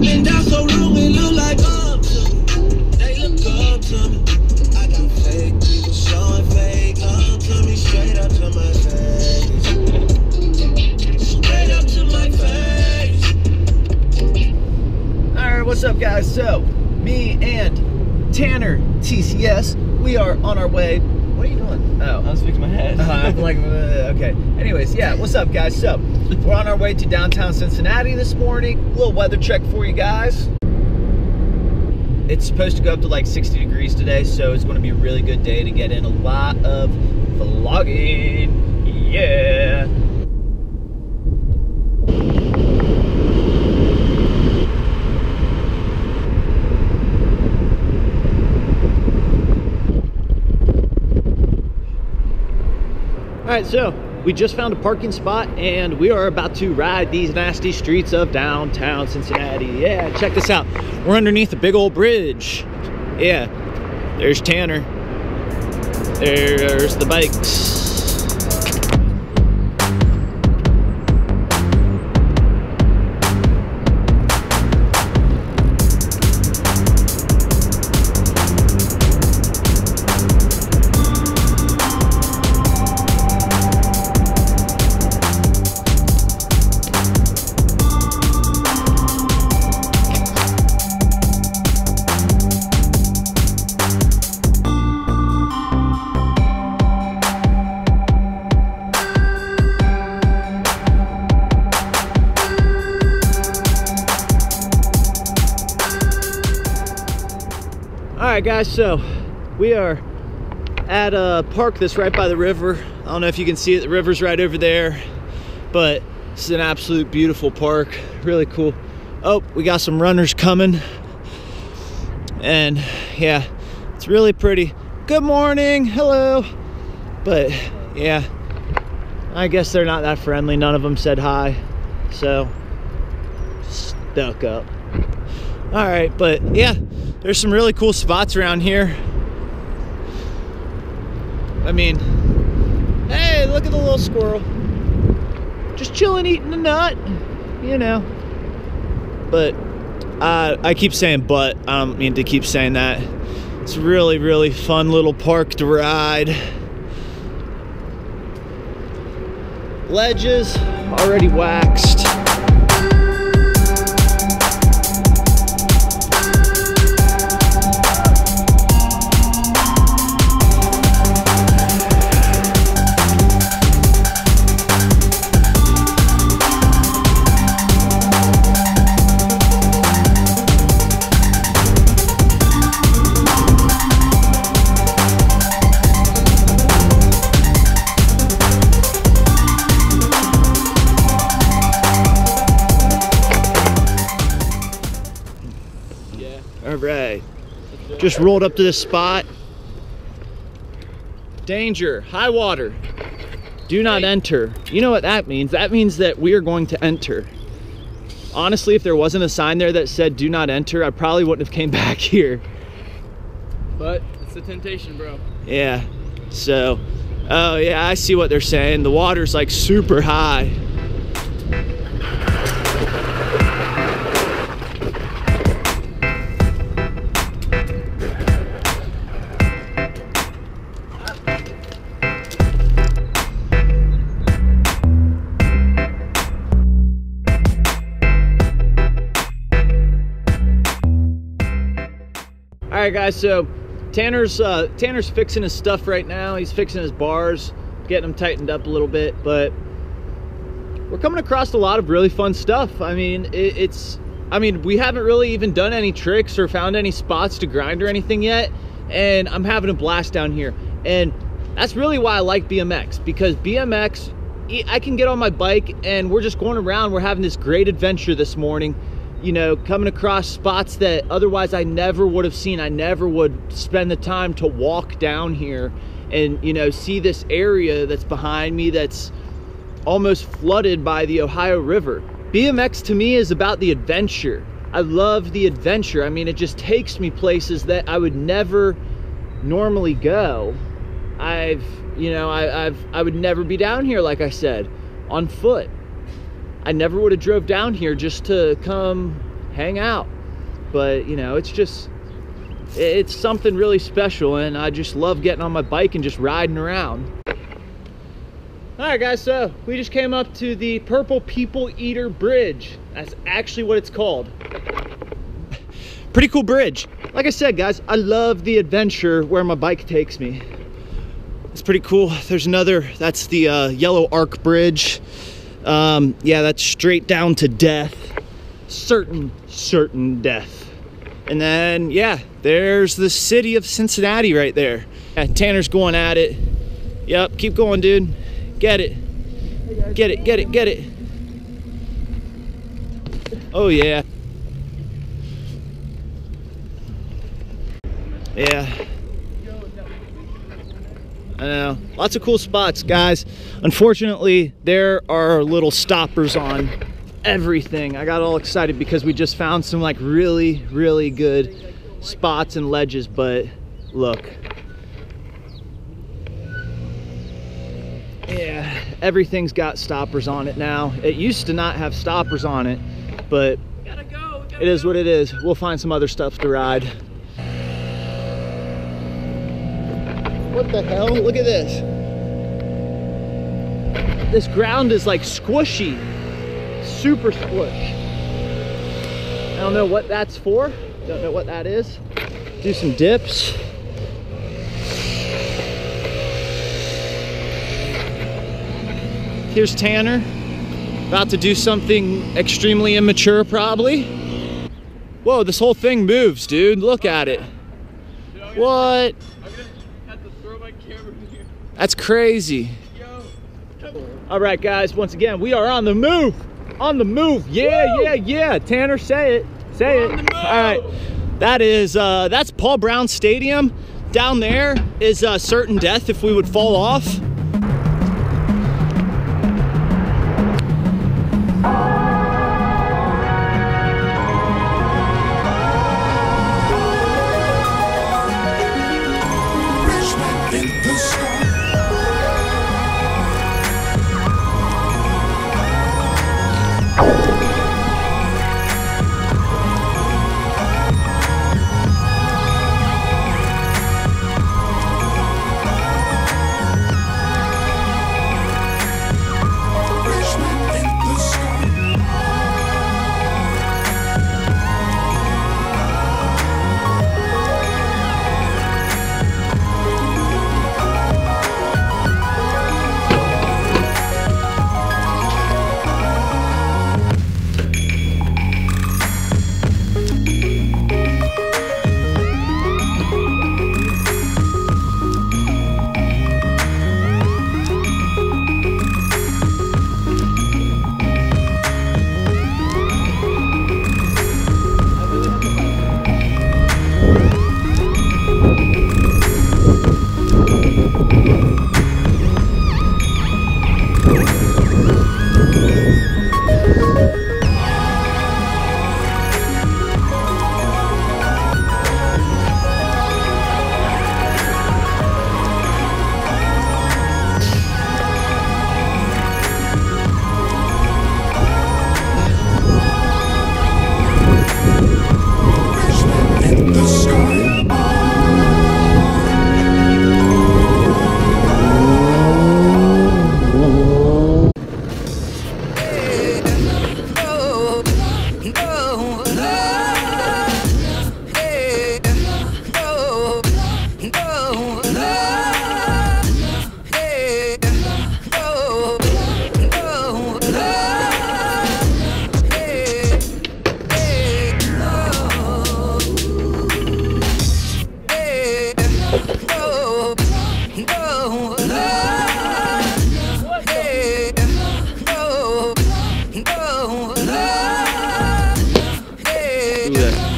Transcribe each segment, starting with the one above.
Been down so long, it look like up to me. They look up to me. I got fake people showing fake to me, straight up to my face. Straight up to my face. All right, what's up, guys? So, me and Tanner TCS, we are on our way. What are you doing? Oh, I was fixing my head. Uh, I'm like, uh, okay. Anyways, yeah, what's up, guys? So, we're on our way to downtown Cincinnati this morning. little weather check for you guys. It's supposed to go up to like 60 degrees today, so it's going to be a really good day to get in a lot of vlogging. Yeah. Right, so we just found a parking spot and we are about to ride these nasty streets of downtown Cincinnati. Yeah, check this out. We're underneath a big old bridge. Yeah, there's Tanner. There's the bikes. Right, guys, so we are at a park that's right by the river. I don't know if you can see it, the river's right over there, but this is an absolute beautiful park, really cool. Oh, we got some runners coming. And yeah, it's really pretty. Good morning, hello. But yeah, I guess they're not that friendly. None of them said hi, so stuck up. All right, but yeah, there's some really cool spots around here. I mean, hey, look at the little squirrel. Just chilling, eating a nut, you know. But uh, I keep saying but, I don't mean to keep saying that. It's really, really fun little park to ride. Ledges already waxed. All right. Just rolled up to this spot. Danger, high water. Do not enter. You know what that means? That means that we are going to enter. Honestly, if there wasn't a sign there that said do not enter, I probably wouldn't have came back here. But it's the temptation, bro. Yeah. So, oh yeah, I see what they're saying. The water's like super high. All right, guys. So Tanner's uh, Tanner's fixing his stuff right now. He's fixing his bars, getting them tightened up a little bit. But we're coming across a lot of really fun stuff. I mean, it, it's. I mean, we haven't really even done any tricks or found any spots to grind or anything yet. And I'm having a blast down here. And that's really why I like BMX because BMX, I can get on my bike and we're just going around. We're having this great adventure this morning you know, coming across spots that otherwise I never would have seen. I never would spend the time to walk down here and, you know, see this area that's behind me that's almost flooded by the Ohio River. BMX to me is about the adventure. I love the adventure. I mean, it just takes me places that I would never normally go. I've, you know, I, I've, I would never be down here, like I said, on foot. I never would have drove down here just to come hang out. But you know, it's just it's something really special and I just love getting on my bike and just riding around. All right guys, so we just came up to the Purple People Eater Bridge. That's actually what it's called. Pretty cool bridge. Like I said guys, I love the adventure where my bike takes me. It's pretty cool. There's another, that's the uh, Yellow Arc Bridge. Um, yeah, that's straight down to death. Certain, certain death. And then, yeah, there's the city of Cincinnati right there. Yeah, Tanner's going at it. Yep, keep going, dude. Get it. Get it, get it, get it. Oh, yeah. Yeah. I know. Lots of cool spots, guys. Unfortunately, there are little stoppers on everything. I got all excited because we just found some like really, really good spots and ledges, but look. Yeah, everything's got stoppers on it now. It used to not have stoppers on it, but Gotta go. Gotta it is what it is. We'll find some other stuff to ride. What the hell? Look at this. This ground is like squishy, super squish. I don't know what that's for. Don't know what that is. Do some dips. Here's Tanner, about to do something extremely immature probably. Whoa, this whole thing moves, dude. Look at it. What? I'm gonna have to throw my camera in here. That's crazy. All right, guys, once again, we are on the move. On the move. Yeah, Woo! yeah, yeah. Tanner, say it. Say We're it. on the move. All right. That is, uh, that's Paul Brown Stadium. Down there is uh, certain death if we would fall off. Do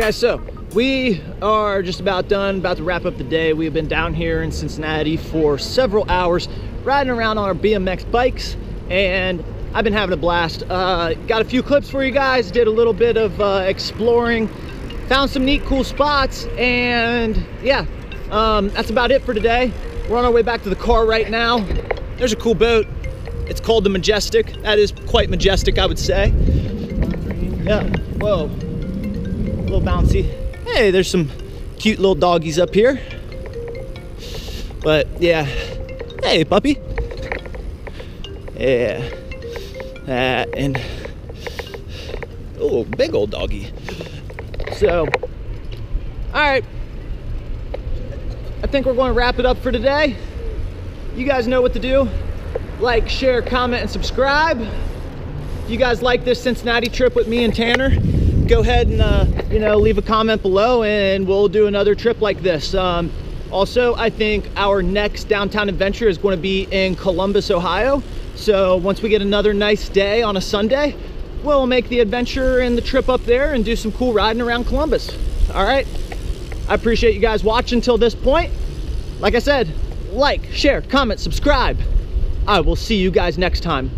guys, so we are just about done, about to wrap up the day. We've been down here in Cincinnati for several hours, riding around on our BMX bikes, and I've been having a blast. Uh, got a few clips for you guys, did a little bit of uh, exploring, found some neat, cool spots, and yeah, um, that's about it for today. We're on our way back to the car right now. There's a cool boat. It's called the Majestic. That is quite majestic, I would say. Yeah, whoa, a little bouncy. Hey, there's some cute little doggies up here. But yeah, hey, puppy. Yeah, that and oh, big old doggy. So, all right. I think we're going to wrap it up for today. You guys know what to do. Like, share, comment, and subscribe. If you guys like this Cincinnati trip with me and Tanner, go ahead and uh, you know leave a comment below, and we'll do another trip like this. Um, also, I think our next downtown adventure is going to be in Columbus, Ohio. So once we get another nice day on a Sunday, we'll make the adventure and the trip up there and do some cool riding around Columbus. All right. I appreciate you guys watching till this point. Like I said, like, share, comment, subscribe. I will see you guys next time.